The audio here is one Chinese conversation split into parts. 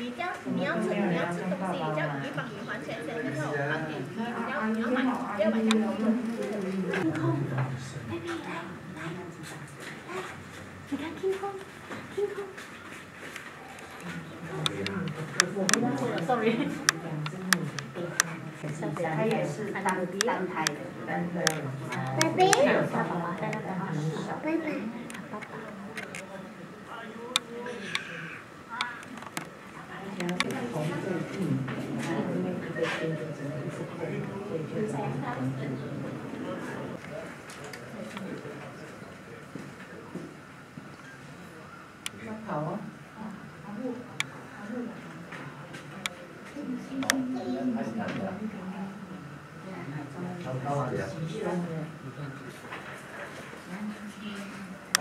你要你要吃你要吃东西，你叫你帮你还钱，钱之后，还给你要你要买，要买两件衣服。b a b 来来来，你看天空，天空。s o r r y 的，他也是单胎的，单的。baby。爸爸。 다워? 아무 아무 다시 나가. 잠깐만요.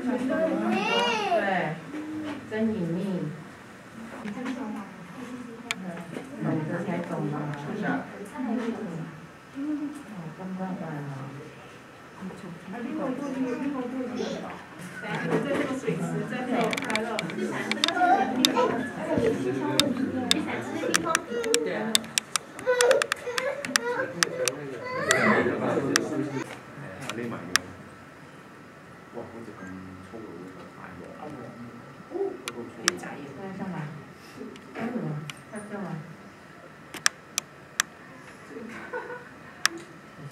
对，真灵敏，懂的才懂吧？啊，明白了，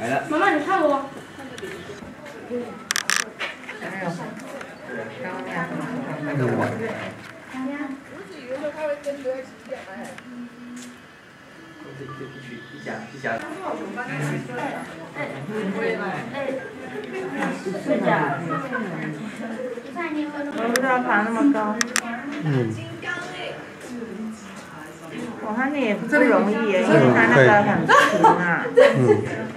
妈妈，你看不？哎呀，对，的不是的不那么高。嗯。我看你不容易，因为他那个很平啊。嗯。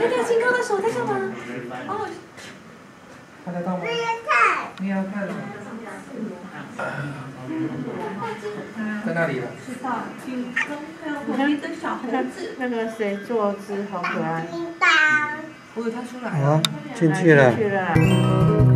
你看金刚的手在干嘛？哦，看得到吗？营养钙。营养钙。在那里了。知道金刚。你看那个谁坐姿好可爱。叮当。不是他出来。好啊，进去了。